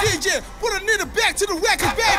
DJ, put a nigga back to the record, baby,